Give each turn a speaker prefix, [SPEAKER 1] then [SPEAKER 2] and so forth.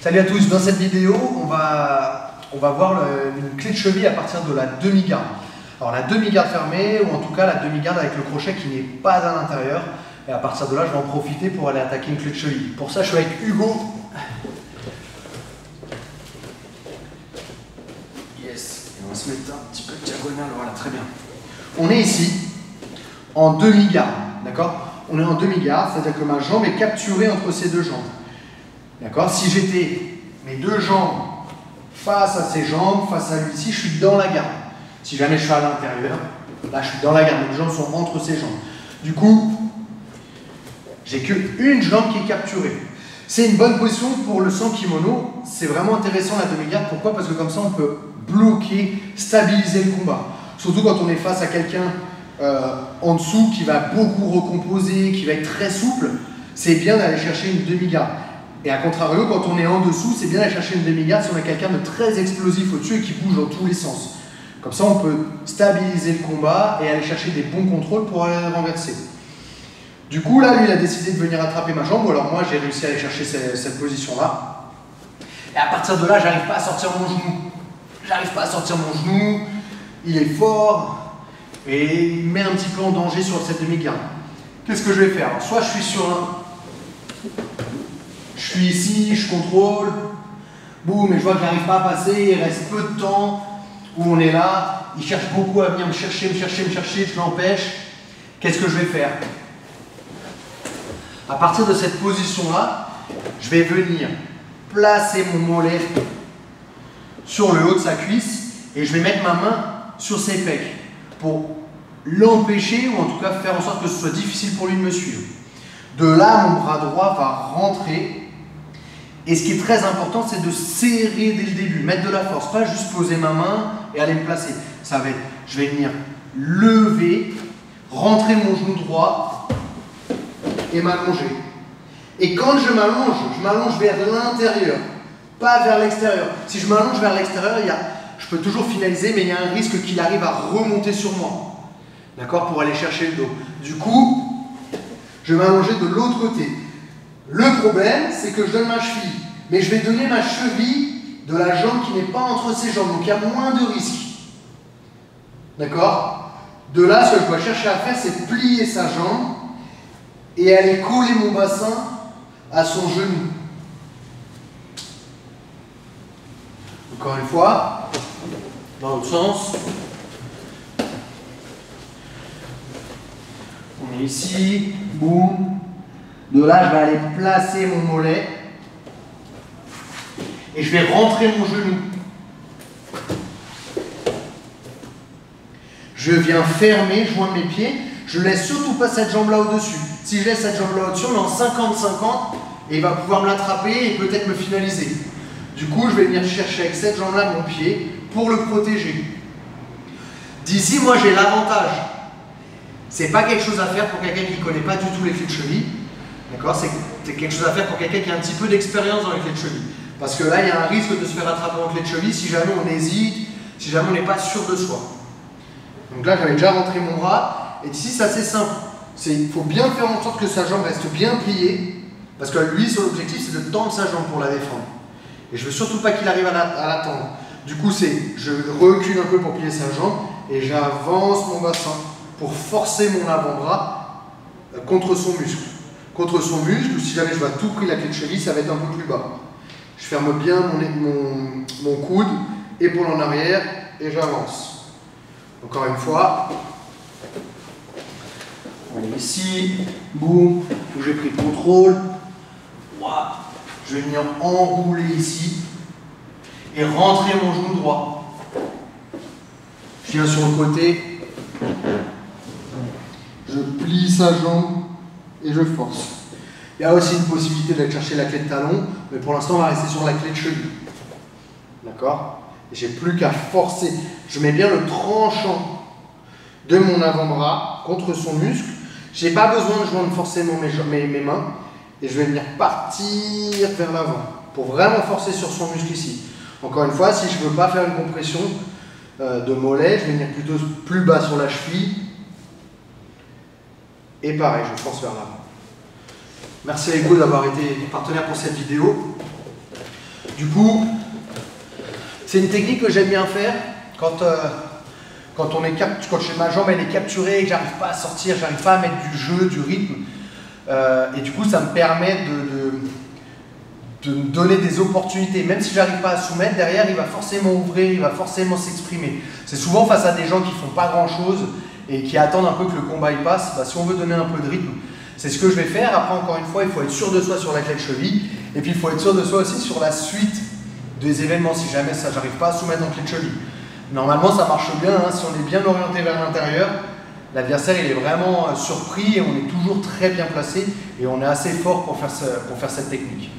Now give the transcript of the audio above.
[SPEAKER 1] Salut à tous, dans cette vidéo, on va, on va voir le- une clé de cheville à partir de la demi-garde. Alors la demi-garde fermée, ou en tout cas la demi-garde avec le crochet qui n'est pas à l'intérieur. Et à partir de là, je vais en profiter pour aller attaquer une clé de cheville. Pour ça, je suis avec Hugo. Yes, et on va se mettre un petit peu de diagonale, voilà, très bien. On est ici, en demi-garde, d'accord? On est en demi-garde, c'est-à-dire que ma jambe est capturée entre ces deux jambes. D'accord Si j'étais mes deux jambes face à ces jambes, face à lui ici, je suis dans la garde. Si jamais je suis à l'intérieur, là je suis dans la garde, mes jambes sont entre ces jambes. Du coup, j'ai qu'une jambe qui est capturée. C'est une bonne position pour le sans kimono. C'est vraiment intéressant la demi-garde. Pourquoi? Parce que comme ça, on peut bloquer, stabiliser le combat. Surtout quand on est face à quelqu'un euh, en dessous qui va beaucoup recomposer, qui va être très souple. C'est bien d'aller chercher une demi-garde. Et à contrario, quand on est en dessous, c'est bien d'aller chercher une demi-garde si on a quelqu'un de très explosif au-dessus et qui bouge dans tous les sens. Comme ça, on peut stabiliser le combat et aller chercher des bons contrôles pour aller le renverser. Du coup, là, lui, il a décidé de venir attraper ma jambe, ou alors moi, j'ai réussi à aller chercher cette, position-là. Et à partir de là, j'arrive pas à sortir mon genou. J'arrive pas à sortir mon genou. Il est fort et il met un petit peu en danger sur cette demi-garde. Qu'est-ce que je vais faire? Soit je suis sur un. Je suis ici, je contrôle. Boum, et je vois que j'arrive pas à passer, il reste peu de temps où on est là. Il cherche beaucoup à venir me chercher, me chercher, me chercher, je l'empêche. Qu'est-ce que je vais faire? À partir de cette position-là, je vais venir placer mon mollet sur le haut de sa cuisse et je vais mettre ma main sur ses pecs pour l'empêcher ou en tout cas faire en sorte que ce soit difficile pour lui de me suivre. De là, mon bras droit va rentrer et ce qui est très important, c'est de serrer dès le début, mettre de la force, pas juste poser ma main et aller me placer. Ça va je vais venir lever, rentrer mon genou droit et m'allonger. Et quand je m'allonge, je m'allonge vers l'intérieur, pas vers l'extérieur. Si je m'allonge vers l'extérieur, je peux toujours finaliser, mais il y a un risque qu'il arrive à remonter sur moi. D'accord? Pour aller chercher le dos. Du coup, je vais m'allonger de l'autre côté. Le problème, c'est que je donne ma cheville. Mais je vais donner ma cheville de la jambe qui n'est pas entre ses jambes. Donc il y a moins de risques. D'accord? De là, ce que je dois chercher à faire, c'est plier sa jambe et aller coller mon bassin à son genou. Encore une fois, dans l'autre sens. On est ici, boum. De là, je vais aller placer mon mollet et je vais rentrer mon genou. Je viens fermer, joindre mes pieds. Je laisse surtout pas cette jambe là au-dessus. Si je laisse cette jambe là au-dessus, on est en 50-50 et il va pouvoir me l'attraper et peut-être me finaliser. Du coup, je vais venir chercher avec cette jambe là mon pied pour le protéger. D'ici, moi j'ai l'avantage. C'est pas quelque chose à faire pour quelqu'un qui ne connaît pas du tout les clés de cheville. D'accord? C'est quelque chose à faire pour quelqu'un qui a un petit peu d'expérience dans les clés de cheville. Parce que là, il y a un risque de se faire attraper en clé de cheville si jamais on hésite, si jamais on n'est pas sûr de soi. Donc là, j'avais déjà rentré mon bras. Et ici, c'est assez simple. Il faut bien faire en sorte que sa jambe reste bien pliée. Parce que lui, son objectif, c'est de tendre sa jambe pour la défendre. Et je veux surtout pas qu'il arrive à la, tendre. Du coup, c'est je recule un peu pour plier sa jambe et j'avance mon bassin pour forcer mon avant-bras euh, contre son muscle. Contre son muscle, ou si jamais je vais tout prix la clé de cheville, ça va être un peu plus bas. Je ferme bien mon, coude, épaule en arrière et j'avance. Encore une fois. On est ici, boum, j'ai pris le contrôle. Je vais venir enrouler ici et rentrer mon genou droit. Je viens sur le côté, je plie sa jambe et je force. Il y a aussi une possibilité d'aller chercher la clé de talon, mais pour l'instant on va rester sur la clé de cheville. D'accord? J'ai plus qu'à forcer. Je mets bien le tranchant de mon avant-bras contre son muscle. Je n'ai pas besoin de joindre forcément mes mains. Et je vais venir partir vers l'avant pour vraiment forcer sur son muscle ici. Encore une fois, si je ne veux pas faire une compression euh, de mollet, je vais venir plutôt plus bas sur la cheville. Et pareil, je force vers l'avant. Merci à Hugo d'avoir été partenaire pour cette vidéo. Du coup, c'est une technique que j'aime bien faire quand, euh, quand, on est quand ma jambe elle est capturée que j'arrive pas à sortir, j'arrive pas à mettre du jeu, du rythme. Euh, et du coup, ça me permet de, me donner des opportunités. Même si j'arrive pas à soumettre, derrière, il va forcément ouvrir, il va forcément s'exprimer. C'est souvent face à des gens qui font pas grand chose et qui attendent un peu que le combat passe. Bah, si on veut donner un peu de rythme, c'est ce que je vais faire. Après, encore une fois, il faut être sûr de soi sur la clé de cheville. Et puis, il faut être sûr de soi aussi sur la suite des événements si jamais ça j'arrive pas à soumettre en clé de cheville. Normalement ça marche bien, hein. si on est bien orienté vers l'intérieur, l'adversaire il est vraiment euh, surpris et on est toujours très bien placé et on est assez fort pour faire cette technique.